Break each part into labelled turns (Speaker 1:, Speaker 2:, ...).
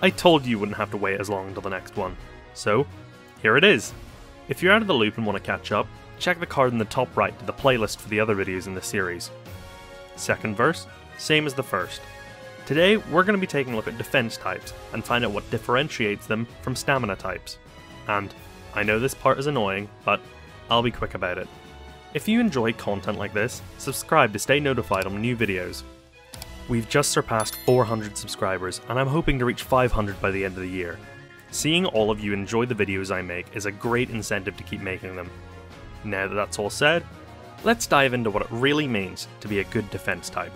Speaker 1: I told you you wouldn't have to wait as long until the next one. So, here it is. If you're out of the loop and want to catch up, check the card in the top right to the playlist for the other videos in this series. Second verse, same as the first. Today, we're going to be taking a look at defense types and find out what differentiates them from stamina types. And I know this part is annoying, but I'll be quick about it. If you enjoy content like this, subscribe to stay notified on new videos. We've just surpassed 400 subscribers, and I'm hoping to reach 500 by the end of the year. Seeing all of you enjoy the videos I make is a great incentive to keep making them. Now that that's all said, let's dive into what it really means to be a good defense type.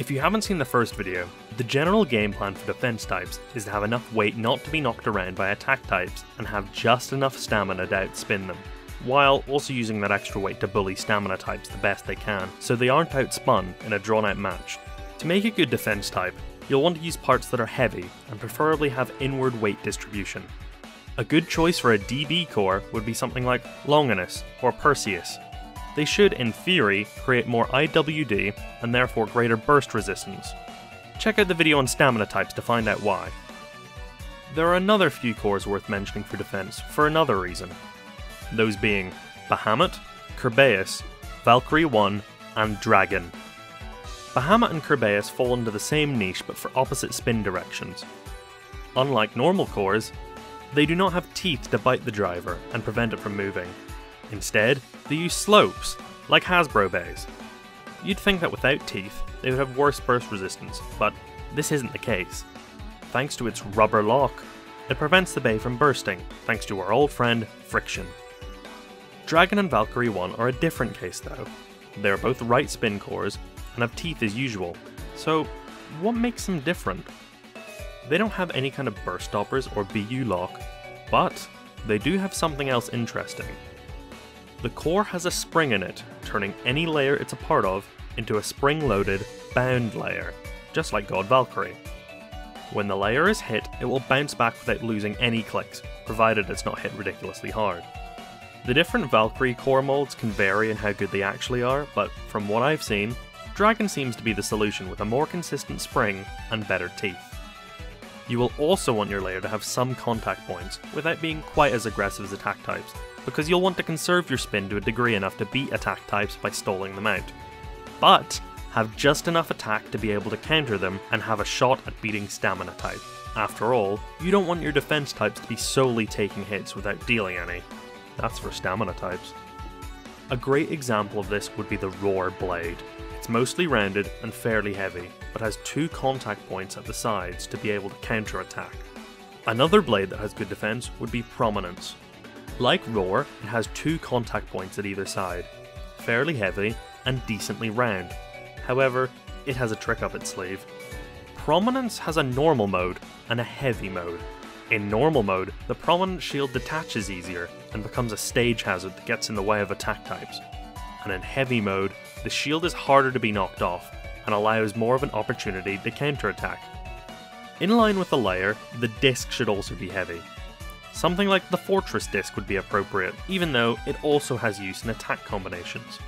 Speaker 1: If you haven't seen the first video, the general game plan for defense types is to have enough weight not to be knocked around by attack types and have just enough stamina to outspin them, while also using that extra weight to bully stamina types the best they can, so they aren't outspun in a drawn out match. To make a good defense type, you'll want to use parts that are heavy and preferably have inward weight distribution. A good choice for a DB core would be something like Longinus or Perseus, they should, in theory, create more IWD and therefore greater burst resistance. Check out the video on stamina types to find out why. There are another few cores worth mentioning for defense for another reason. Those being Bahamut, Kerbeus, Valkyrie 1, and Dragon. Bahamut and Kerbeus fall into the same niche but for opposite spin directions. Unlike normal cores, they do not have teeth to bite the driver and prevent it from moving, Instead, they use slopes, like Hasbro bays. You'd think that without teeth, they would have worse burst resistance, but this isn't the case. Thanks to its rubber lock, it prevents the bay from bursting, thanks to our old friend, friction. Dragon and Valkyrie 1 are a different case though. They are both right spin cores and have teeth as usual, so what makes them different? They don't have any kind of burst stoppers or BU lock, but they do have something else interesting. The core has a spring in it, turning any layer it's a part of into a spring-loaded, bound layer, just like God Valkyrie. When the layer is hit, it will bounce back without losing any clicks, provided it's not hit ridiculously hard. The different Valkyrie core molds can vary in how good they actually are, but from what I've seen, Dragon seems to be the solution with a more consistent spring and better teeth. You will also want your layer to have some contact points, without being quite as aggressive as attack types, because you'll want to conserve your spin to a degree enough to beat attack types by stalling them out. But have just enough attack to be able to counter them and have a shot at beating stamina type. After all, you don't want your defense types to be solely taking hits without dealing any. That's for stamina types. A great example of this would be the Roar Blade. It's mostly rounded and fairly heavy, but has two contact points at the sides to be able to counter attack. Another blade that has good defense would be Prominence, like Roar, it has two contact points at either side, fairly heavy and decently round. However, it has a trick up its sleeve. Prominence has a normal mode and a heavy mode. In normal mode, the prominent shield detaches easier and becomes a stage hazard that gets in the way of attack types. And in heavy mode, the shield is harder to be knocked off and allows more of an opportunity to counterattack. In line with the layer, the disc should also be heavy, Something like the Fortress disc would be appropriate, even though it also has use in attack combinations.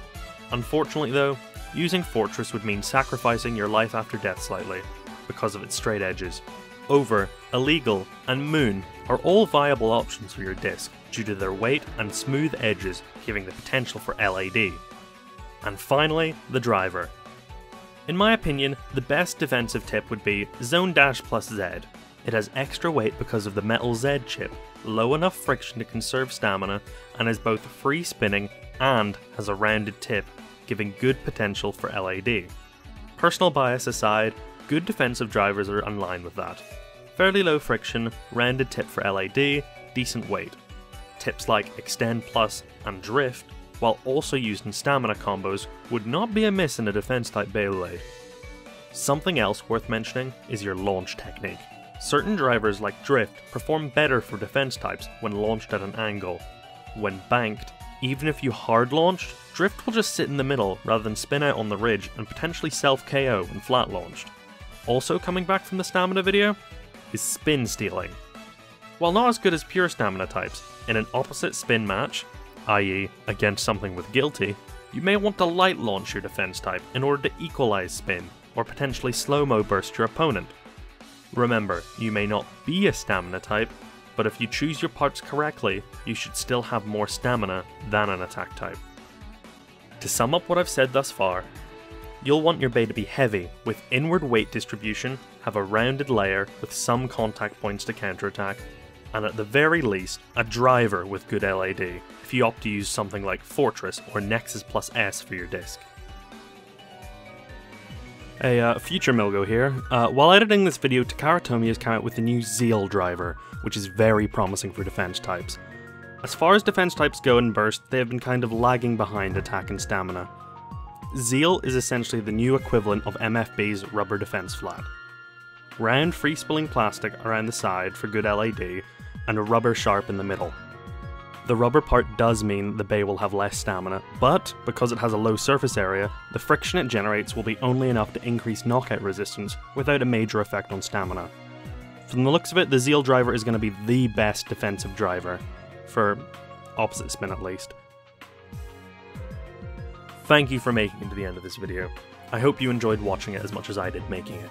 Speaker 1: Unfortunately though, using Fortress would mean sacrificing your life after death slightly, because of its straight edges. Over, Illegal, and Moon are all viable options for your disc due to their weight and smooth edges giving the potential for LAD. And finally, the driver. In my opinion, the best defensive tip would be Zone Dash plus Z. It has extra weight because of the Metal Z chip, low enough friction to conserve stamina, and is both free spinning and has a rounded tip, giving good potential for LAD. Personal bias aside, good defensive drivers are in line with that. Fairly low friction, rounded tip for LAD, decent weight. Tips like Xtend Plus and Drift, while also used in stamina combos, would not be amiss in a defense type Beyblade. Something else worth mentioning is your launch technique. Certain drivers like Drift perform better for defense types when launched at an angle. When banked, even if you hard launched, Drift will just sit in the middle rather than spin out on the ridge and potentially self KO when flat launched. Also coming back from the stamina video is spin stealing. While not as good as pure stamina types, in an opposite spin match, i.e., against something with guilty, you may want to light launch your defense type in order to equalize spin, or potentially slow-mo burst your opponent. Remember, you may not be a stamina type, but if you choose your parts correctly, you should still have more stamina than an attack type. To sum up what I've said thus far, you'll want your bay to be heavy, with inward weight distribution, have a rounded layer with some contact points to counterattack, and at the very least, a driver with good LAD, if you opt to use something like Fortress or Nexus Plus S for your disc. A uh, future Milgo here. Uh, while editing this video, Takara Tomy has come out with the new Zeal driver, which is very promising for defense types. As far as defense types go in Burst, they have been kind of lagging behind attack and stamina. Zeal is essentially the new equivalent of MFB's rubber defense flat. Round free spilling plastic around the side for good LAD, and a rubber sharp in the middle. The rubber part does mean the bay will have less stamina, but because it has a low surface area, the friction it generates will be only enough to increase knockout resistance without a major effect on stamina. From the looks of it, the Zeal driver is going to be the best defensive driver, for opposite spin at least. Thank you for making it to the end of this video. I hope you enjoyed watching it as much as I did making it.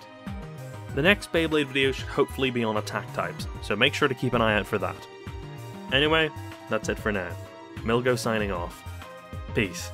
Speaker 1: The next Beyblade video should hopefully be on attack types, so make sure to keep an eye out for that. Anyway, that's it for now. Milgo signing off. Peace.